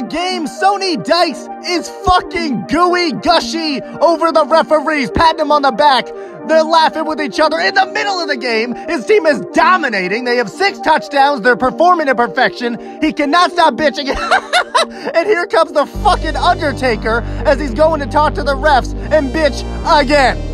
the game, Sonny Dykes is fucking gooey gushy over the referees, patting them on the back. They're laughing with each other in the middle of the game. His team is dominating. They have six touchdowns. They're performing to perfection. He cannot stop bitching. and here comes the fucking Undertaker as he's going to talk to the refs and bitch again.